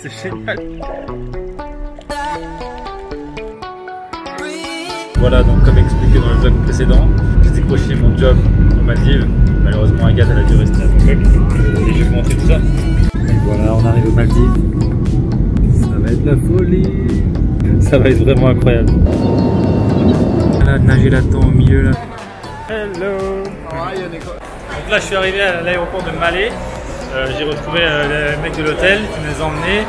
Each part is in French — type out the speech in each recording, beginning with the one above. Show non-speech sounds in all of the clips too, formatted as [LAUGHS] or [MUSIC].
C'est génial. Voilà, donc comme expliqué dans le vlog précédent, j'ai décroché mon job aux Maldives. Malheureusement, Agathe elle a dû rester à Bangkok. Et je vais vous montrer tout ça. Et voilà, on arrive aux Maldives. Ça va être la folie. Ça va être vraiment incroyable. Là, nager là-dedans au milieu là. Hello. Donc là, je suis arrivé à l'aéroport de Malé. Euh, j'ai retrouvé euh, le mec de l'hôtel qui nous a emmenés.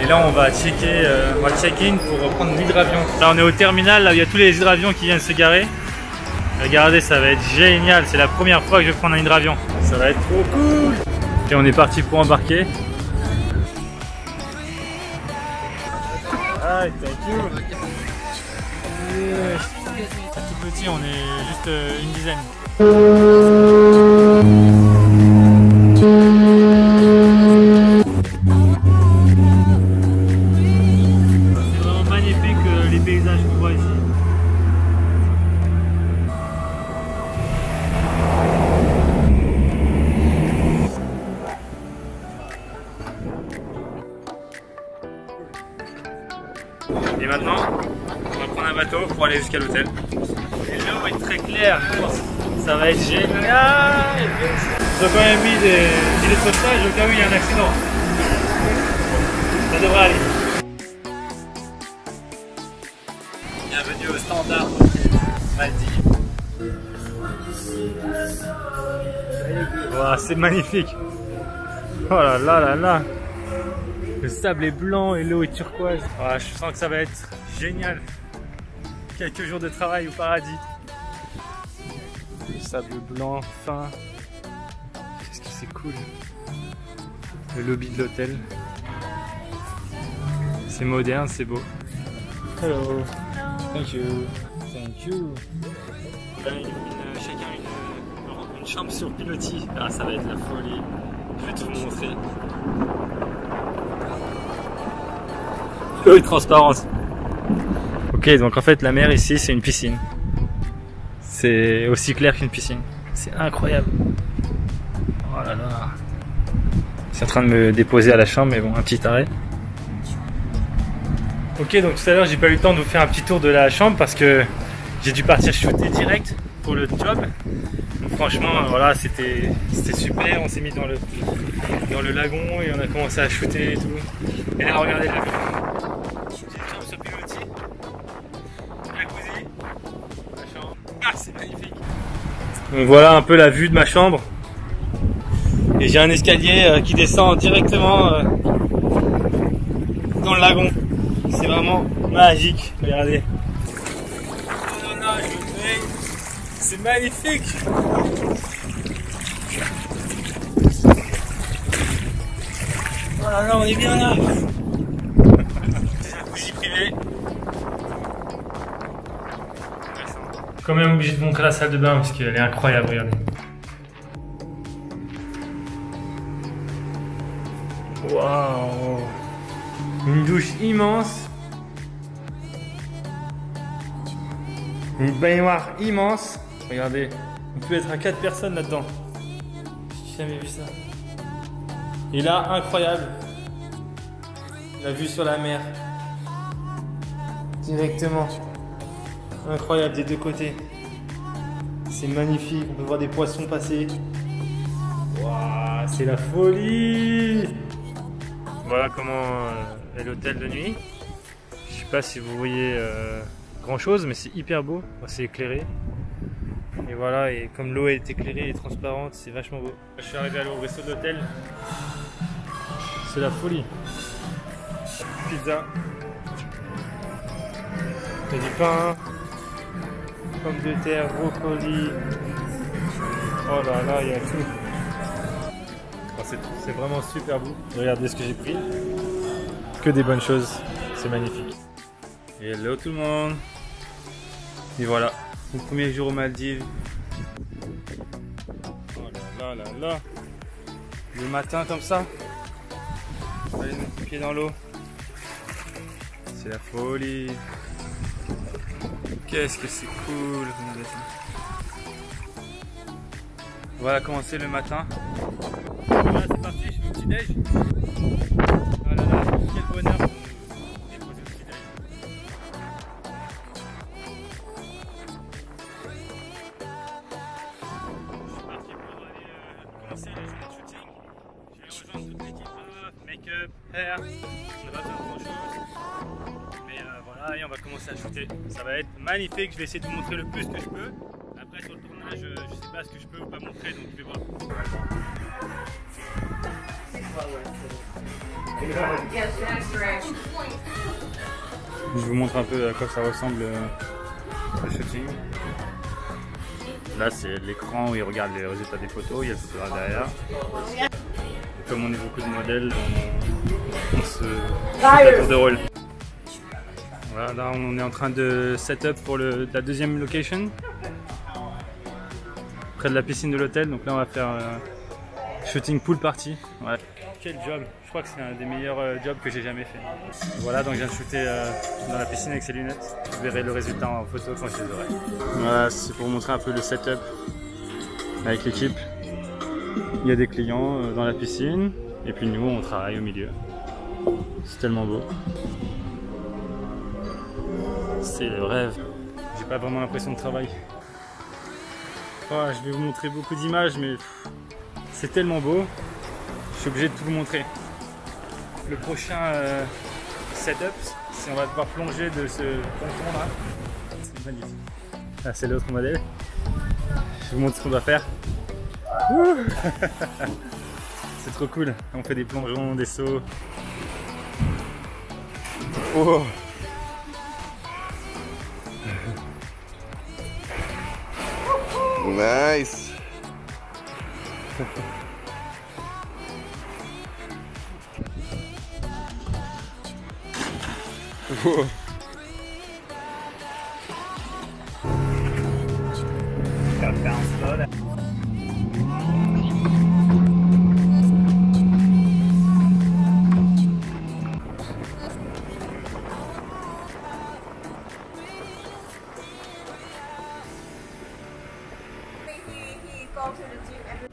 Et là, on va checker, euh, on va check-in pour prendre l'hydravion. Là, on est au terminal, là où il y a tous les hydravions qui viennent se garer. Regardez, ça va être génial. C'est la première fois que je vais prendre un hydravion. Ça va être trop cool. Et on est parti pour embarquer. Ah, thank you. Petit, on est juste une dizaine. L'eau est très claire, ça va être génial Ils ont quand même mis des gilets de sauvetage au cas où il y a un accident. Ça devrait aller. Bienvenue au standard Maldives. Wow, c'est magnifique. Oh là là là là. Le sable est blanc et l'eau est turquoise. Ah, je sens que ça va être génial. [LAUGHS] Quelques jours de travail au paradis. Le sable blanc fin. Qu'est-ce que c'est cool. Le lobby de l'hôtel. C'est moderne, c'est beau. Hello. Thank you. Thank you. Là, une- une- chacun une, une chambre sur pilotis. Ah, ça va être la folie. Je vais tout vous montrer. L'eau est transparente. Ok, donc en fait, la mer ici, c'est une piscine. C'est aussi clair qu'une piscine. C'est incroyable. Oh là là. C'est en train de me déposer à la chambre, mais bon, un petit arrêt. Ok, donc tout à l'heure, j'ai pas eu le temps de vous faire un petit tour de la chambre parce que j'ai dû partir shooter direct pour le job. Donc, franchement, voilà, c'était c'était super. On s'est mis dans le, dans le lagon et on a commencé à shooter et tout. Et là, regardez la vue. C'est magnifique. Donc voilà un peu la vue de ma chambre. Et j'ai un escalier euh, qui descend directement euh, dans le lagon. C'est vraiment magique. Regardez. Oh non, non, je. C'est magnifique. Oh là là, on est bien là. [LAUGHS] Jacuzzi privé. Quand même obligé de montrer la salle de bain parce qu'elle est incroyable, regardez. Waouh Une douche immense. Une baignoire immense. Regardez, on peut être à 4 personnes là-dedans. J'ai jamais vu ça. Et là, incroyable. La vue sur la mer. Directement. Incroyable des deux côtés. C'est magnifique, on peut voir des poissons passer. Waouh, c'est la folie Voilà comment euh, est l'hôtel de nuit. Je sais pas si vous voyez euh, grand chose, mais c'est hyper beau, c'est éclairé. Et voilà, et comme l'eau est éclairée et transparente, c'est vachement beau. Je suis arrivé à au resto de l'hôtel. C'est la folie. Pizza. A du pain, pommes de terre, brocoli. Oh là là, il y a tout. Oh, c'est- vraiment super beau. Regardez ce que j'ai pris. Que des bonnes choses. C'est magnifique. Hello tout le monde. Et voilà, mon premier jour aux Maldives. Oh là là là là. Le matin comme ça. Allez, pieds dans l'eau. C'est la folie. Qu'est-ce que c'est cool. Voilà comment c'est le matin. Voilà, c'est parti, je au petit déj. Je suis parti pour aller euh, commencer shooting. Toute l'équipe euh, make-up, hair. Grand chose. Et on va commencer à shooter. Ça va être magnifique. Je vais essayer de vous montrer le plus que je peux. Après, sur le tournage, euh, je sais pas ce que je peux ou pas montrer, donc je vais voir. Je vous montre un peu à quoi ça ressemble euh, le shooting. Là, c'est l'écran où il regarde les résultats des photos. Il y a le photographe derrière. Et comme on est beaucoup de modèles, on, se tour de rôle. Voilà, là, on est en train de set-up pour le, la deuxième location. Près de la piscine de l'hôtel. Donc là, on va faire euh, shooting pool party. Ouais. Quel job Je crois que c'est un des meilleurs euh, jobs que j'ai jamais fait. Voilà, donc je viens de shooter euh, dans la piscine avec ces lunettes. Vous verrez le résultat en photo quand je les aurai. Voilà, c'est pour montrer un peu le setup avec l'équipe. Il y a des clients euh, dans la piscine et puis nous on travaille au milieu. C'est tellement beau. C'est le rêve. J'ai pas vraiment l'impression de travail. Oh, je vais vous montrer beaucoup d'images mais c'est tellement beau. Je suis obligé de tout vous montrer. Le prochain euh, setup, c'est on va devoir plonger de ce ponton là. C'est magnifique. Ah, c'est l'autre modèle. Je vous montre ce qu'on va faire. [LAUGHS] C'est trop cool. On fait des plongeons, des sauts. Oh. Nice. Gotta bounce the boat out.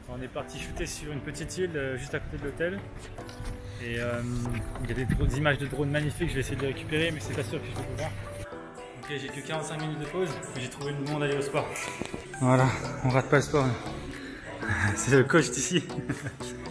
On est parti shooter sur une petite île euh, juste à côté de l'hôtel. Et euh, il y a des, images de drones magnifiques, je vais essayer de les récupérer, mais c'est pas sûr que je vais pouvoir. Ok, j'ai que 45 minutes de pause, mais j'ai trouvé le moment d'aller au sport. Voilà, on rate pas le sport. [LAUGHS] C'est le coach d'ici. [LAUGHS]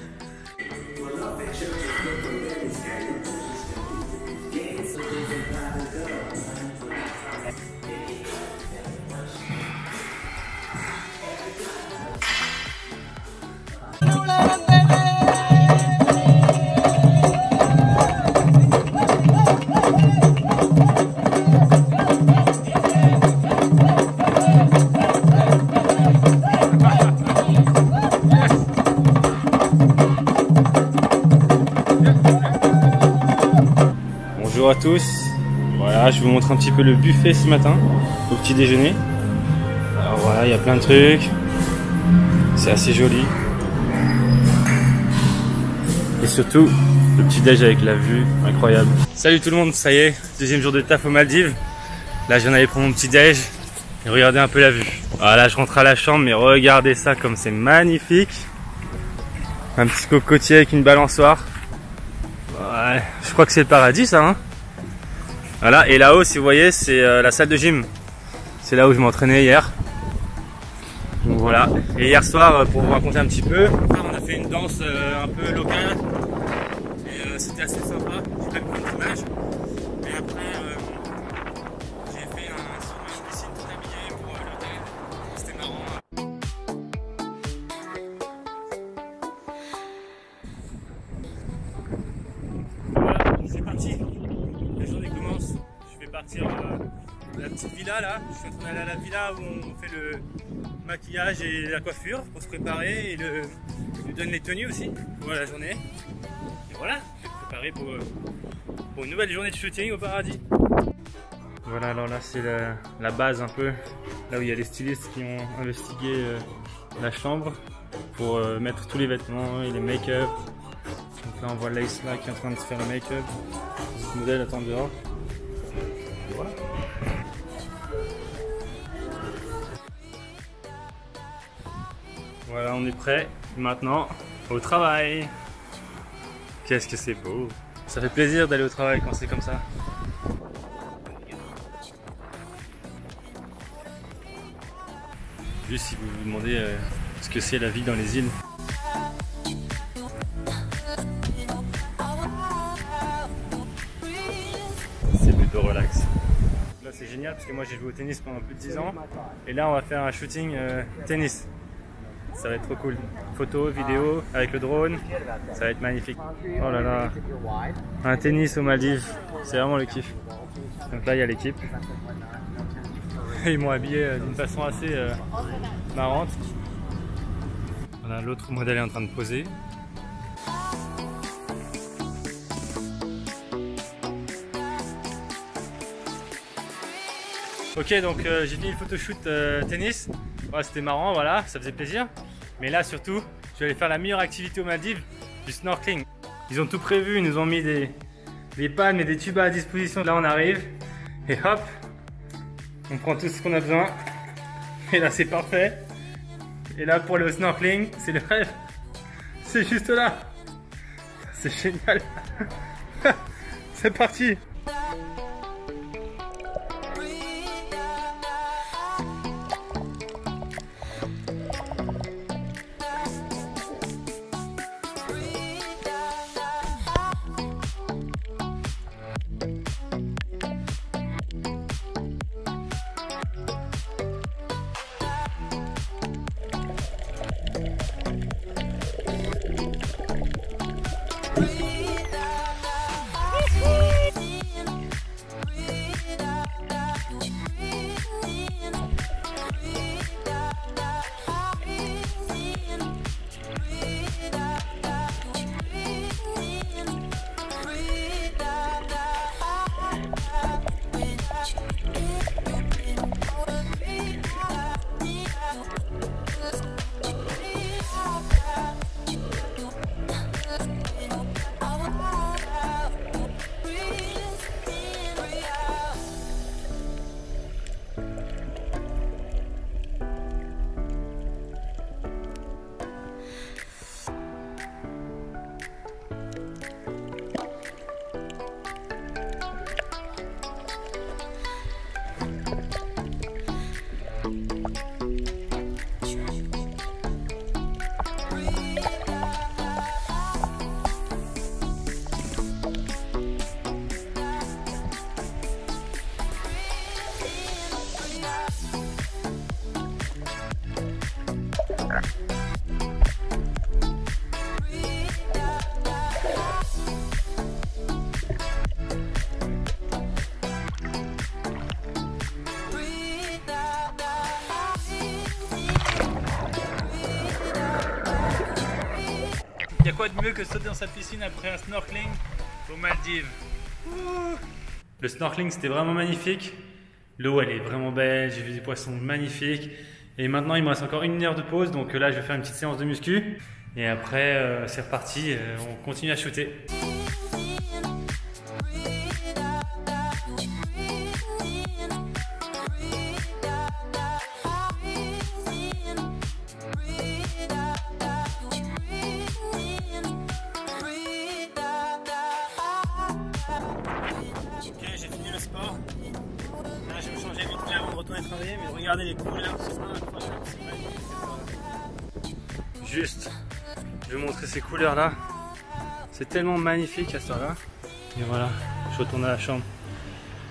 Bonjour à tous. Voilà, je vous montre un petit peu le buffet ce matin au petit déjeuner. Alors voilà, il y a plein de trucs. C'est assez joli. Et surtout, le petit déj avec la vue incroyable. Salut tout le monde, ça y est, deuxième jour de taf aux Maldives. Là, j'en allais prendre mon petit déj et regardez un peu la vue. Voilà, je rentre à la chambre, mais regardez ça comme c'est magnifique. Un petit cocotier avec une balançoire. Ouais, je crois que c'est le paradis ça. Hein voilà, et là-haut, si vous voyez, c'est euh, la salle de gym. C'est là où je m'entraînais hier. Donc voilà. Et hier soir, euh, pour vous raconter un petit peu, on a fait une danse euh, un peu locale. Et c'était assez sympa. J'ai pas beaucoup d'images. Partir euh, la petite villa là. Je suis en train d'aller à la villa où on fait le maquillage et la coiffure pour se préparer et le, je lui donne les tenues aussi pour la journée. Et voilà, je vais préparer pour, euh, pour une nouvelle journée de shooting au paradis. Voilà, alors là c'est la, base un peu, là où il y a les stylistes qui ont investigué euh, la chambre pour mettre tous les vêtements et les make-up. Donc là on voit Lace là qui est en train de se faire le make-up. Ce modèle attend dehors. Voilà, on est prêt. Maintenant, au travail. Qu'est-ce que c'est beau. Ça fait plaisir d'aller au travail quand c'est comme ça. Juste si vous vous demandez euh, ce que c'est la vie dans les îles. C'est plutôt relax. Là c'est génial parce que moi j'ai joué au tennis pendant plus de 10 ans et là on va faire un shooting euh, tennis. Ça va être trop cool. Photo, vidéo avec le drone, ça va être magnifique. Oh là là, un tennis aux Maldives, c'est vraiment le kiff. Donc là il y a l'équipe. [LAUGHS] Ils m'ont habillé euh, d'une façon assez euh, marrante. Voilà, l'autre modèle est en train de poser. Ok, donc euh, j'ai fini le photoshoot tennis. Ouais, C'était marrant, voilà, ça faisait plaisir. Mais là, surtout, je vais aller faire la meilleure activité aux Maldives, du snorkeling. Ils ont tout prévu, ils nous ont mis des, des palmes et des tubes à disposition. Là, on arrive et hop, on prend tout ce qu'on a besoin. Et là, c'est parfait. Et là, pour le snorkeling, c'est le rêve. C'est juste là. C'est génial. [LAUGHS] c'est parti. Mieux que sauter dans sa piscine après un snorkeling aux Maldives. Le snorkeling c'était vraiment magnifique. L'eau elle est vraiment belle, j'ai vu des poissons magnifiques. Et maintenant il me reste encore une heure de pause, donc là je vais faire une petite séance de muscu. Et après euh, c'est reparti, euh, on continue à shooter. Je vais changer vite fait avant de retourner travailler, mais regardez les couleurs, c'est. Juste, je vais vous montrer ces couleurs là. C'est tellement magnifique à ce là Et voilà, je retourne à la chambre.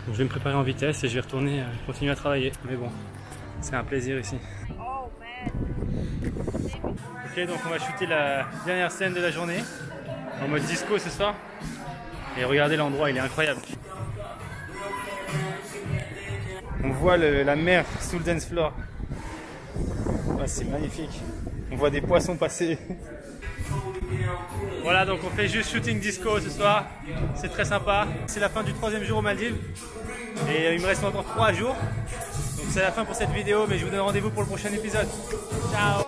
Donc, je vais me préparer en vitesse et je vais retourner euh, continuer à travailler. Mais bon, c'est un plaisir ici. Ok, donc on va shooter la dernière scène de la journée en mode disco ce soir. Et regardez l'endroit, il est incroyable. On voit la mer sous le dance floor. C'est magnifique. On voit des poissons passer. Voilà, donc on fait juste shooting disco ce soir. C'est très sympa. C'est la fin du troisième jour aux Maldives. Et euh, il me reste encore trois jours. Donc c'est la fin pour cette vidéo, mais je vous donne rendez-vous pour le prochain épisode. Ciao